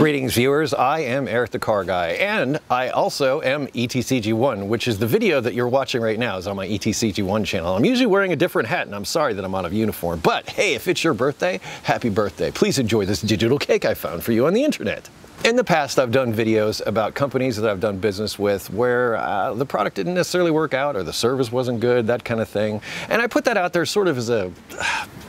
Greetings viewers, I am Eric the Car Guy and I also am ETCG1 which is the video that you're watching right now is on my ETCG1 channel. I'm usually wearing a different hat and I'm sorry that I'm out of uniform but hey if it's your birthday, happy birthday. Please enjoy this digital cake I found for you on the internet. In the past, I've done videos about companies that I've done business with where uh, the product didn't necessarily work out or the service wasn't good, that kind of thing. And I put that out there sort of as a,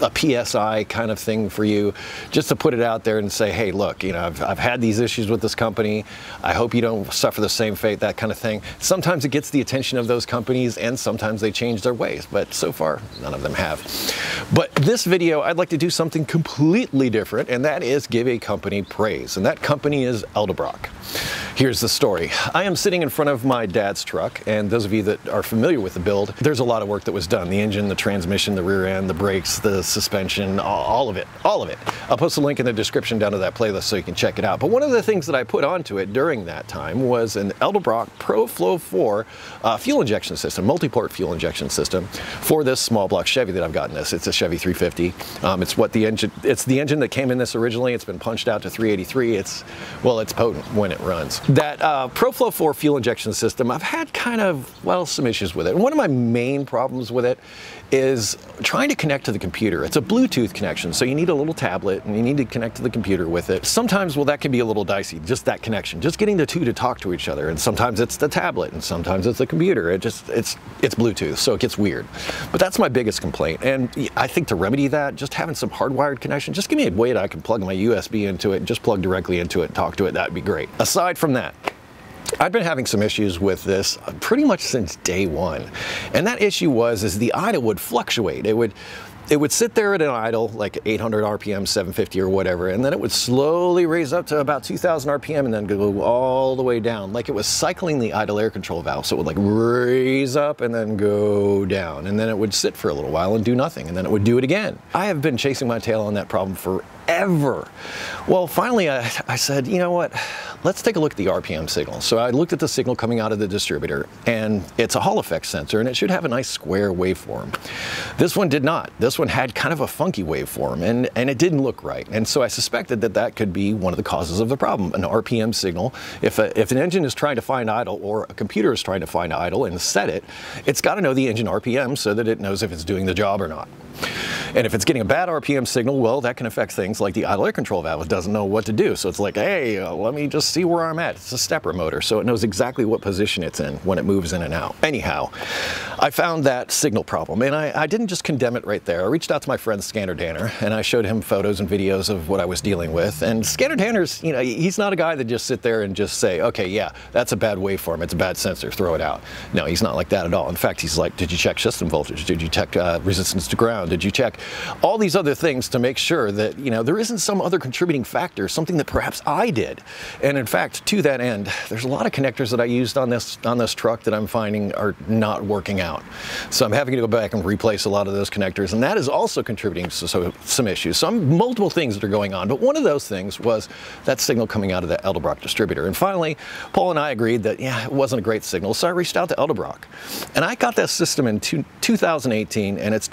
a PSI kind of thing for you, just to put it out there and say, hey, look, you know, I've, I've had these issues with this company. I hope you don't suffer the same fate, that kind of thing. Sometimes it gets the attention of those companies and sometimes they change their ways, but so far, none of them have. But this video, I'd like to do something completely different, and that is give a company praise. And that company is Edelbrock. Here's the story. I am sitting in front of my dad's truck, and those of you that are familiar with the build, there's a lot of work that was done. The engine, the transmission, the rear end, the brakes, the suspension, all of it, all of it. I'll post a link in the description down to that playlist so you can check it out. But one of the things that I put onto it during that time was an Edelbrock Pro Flo 4 uh, fuel injection system, multi-port fuel injection system for this small block Chevy that I've gotten this. It's a Chevy 350. Um, it's what the engine, it's the engine that came in this originally. It's been punched out to 383. It's, well, it's potent when it runs. That uh, Pro Flo 4 fuel injection system, I've had kind of, well, some issues with it. One of my main problems with it is trying to connect to the computer. It's a Bluetooth connection, so you need a little tablet and you need to connect to the computer with it. Sometimes, well, that can be a little dicey, just that connection, just getting the two to talk to each other. And sometimes it's the tablet and sometimes it's the computer. It just, it's, it's Bluetooth, so it gets weird. But that's my biggest complaint. And I think to remedy that, just having some hardwired connection, just give me a way that I can plug my USB into it and just plug directly into it talk to it. That'd be great. Aside from that, I've been having some issues with this pretty much since day one. And that issue was is the idle would fluctuate. It would it would sit there at an idle, like 800 RPM, 750 or whatever, and then it would slowly raise up to about 2000 RPM and then go all the way down, like it was cycling the idle air control valve. So it would like raise up and then go down, and then it would sit for a little while and do nothing, and then it would do it again. I have been chasing my tail on that problem forever. Well, finally I, I said, you know what? Let's take a look at the RPM signal. So I looked at the signal coming out of the distributor and it's a Hall effect sensor and it should have a nice square waveform. This one did not. This one had kind of a funky waveform and, and it didn't look right. And so I suspected that that could be one of the causes of the problem, an RPM signal. If, a, if an engine is trying to find idle or a computer is trying to find idle and set it, it's got to know the engine RPM so that it knows if it's doing the job or not. And if it's getting a bad RPM signal, well, that can affect things like the idle air control valve. It doesn't know what to do. So it's like, hey, uh, let me just see where I'm at. It's a stepper motor, so it knows exactly what position it's in when it moves in and out. Anyhow, I found that signal problem, and I, I didn't just condemn it right there. I reached out to my friend Scanner Danner, and I showed him photos and videos of what I was dealing with. And Scanner Danner's, you know, he's not a guy that just sit there and just say, okay, yeah, that's a bad waveform. It's a bad sensor. Throw it out. No, he's not like that at all. In fact, he's like, did you check system voltage? Did you check uh, resistance to ground? Did you check all these other things to make sure that, you know, there isn't some other contributing factor, something that perhaps I did. And in fact, to that end, there's a lot of connectors that I used on this on this truck that I'm finding are not working out. So I'm having to go back and replace a lot of those connectors, and that is also contributing to so, some issues. So I'm multiple things that are going on, but one of those things was that signal coming out of the Edelbrock distributor. And finally, Paul and I agreed that, yeah, it wasn't a great signal, so I reached out to Edelbrock. And I got that system in two, 2018, and it's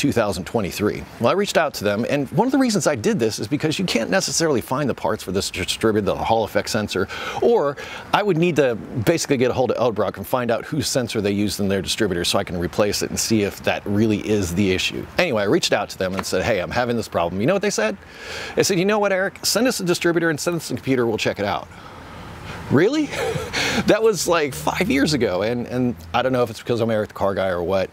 2023. Well, I reached out to them, and one of the reasons I did this is because you can't necessarily find the parts for this distributor, the Hall effect sensor, or I would need to basically get a hold of Edelbrock and find out whose sensor they used in their distributor so I can replace it and see if that really is the issue. Anyway, I reached out to them and said, hey, I'm having this problem. You know what they said? They said, you know what, Eric, send us a distributor and send us a computer, we'll check it out. Really? that was like five years ago, and, and I don't know if it's because I'm Eric the car guy or what.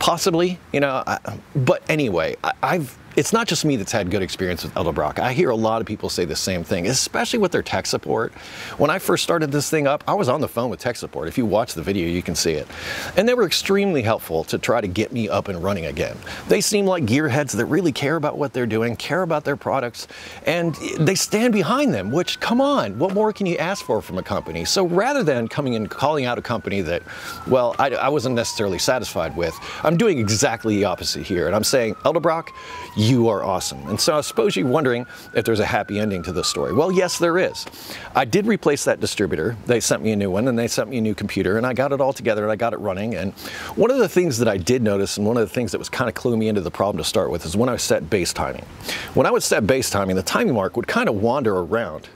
Possibly, you know, I, but anyway, I, I've it's not just me that's had good experience with Edelbrock. I hear a lot of people say the same thing, especially with their tech support. When I first started this thing up, I was on the phone with tech support. If you watch the video, you can see it. And they were extremely helpful to try to get me up and running again. They seem like gearheads that really care about what they're doing, care about their products, and they stand behind them, which, come on, what more can you ask for from a company? So rather than coming and calling out a company that, well, I, I wasn't necessarily satisfied with, I'm doing exactly the opposite here. And I'm saying, Edelbrock, you are awesome. And so I suppose you're wondering if there's a happy ending to this story. Well, yes, there is. I did replace that distributor. They sent me a new one and they sent me a new computer and I got it all together and I got it running. And one of the things that I did notice and one of the things that was kind of cluing me into the problem to start with is when I set base timing. When I would set base timing, the timing mark would kind of wander around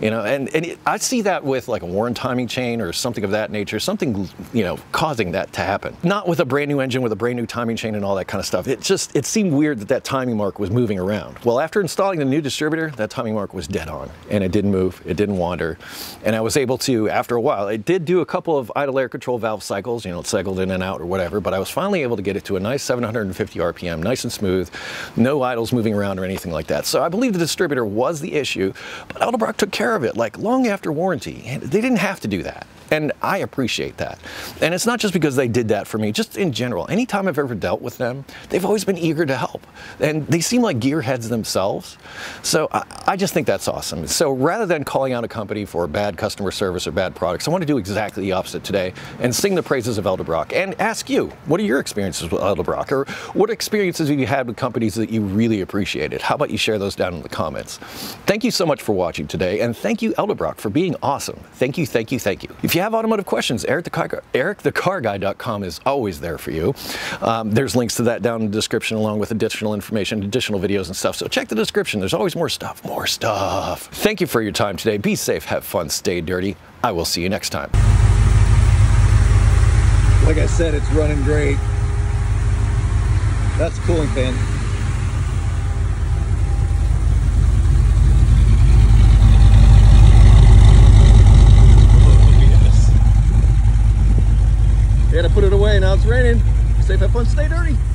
You know, and, and I see that with like a Warren timing chain or something of that nature, something, you know, causing that to happen. Not with a brand new engine with a brand new timing chain and all that kind of stuff. It just, it seemed weird that that timing mark was moving around. Well, after installing the new distributor, that timing mark was dead on and it didn't move, it didn't wander. And I was able to, after a while, it did do a couple of idle air control valve cycles, you know, it cycled in and out or whatever, but I was finally able to get it to a nice 750 RPM, nice and smooth, no idles moving around or anything like that. So I believe the distributor was the issue, but Edelbrock took care of it like long after warranty. And they didn't have to do that. And I appreciate that. And it's not just because they did that for me, just in general. Anytime I've ever dealt with them, they've always been eager to help. And they seem like gearheads themselves. So I, just think that's awesome. So rather than calling out a company for bad customer service or bad products, I want to do exactly the opposite today and sing the praises of Edelbrock and ask you, what are your experiences with Edelbrock? Or what experiences have you had with companies that you really appreciated? How about you share those down in the comments? Thank you so much for watching today. And thank you, Edelbrock, for being awesome. Thank you, thank you, thank you. If you have automotive questions, Eric the Car, ericthecarguy.com is always there for you. Um, there's links to that down in the description along with additional information, additional videos and stuff. So check the description. There's always more stuff, more stuff. Thank you for your time today. Be safe, have fun, stay dirty. I will see you next time. Like I said, it's running great. That's a cooling fan. Yeah, to put it away. Now it's raining. Safe, have fun, stay dirty.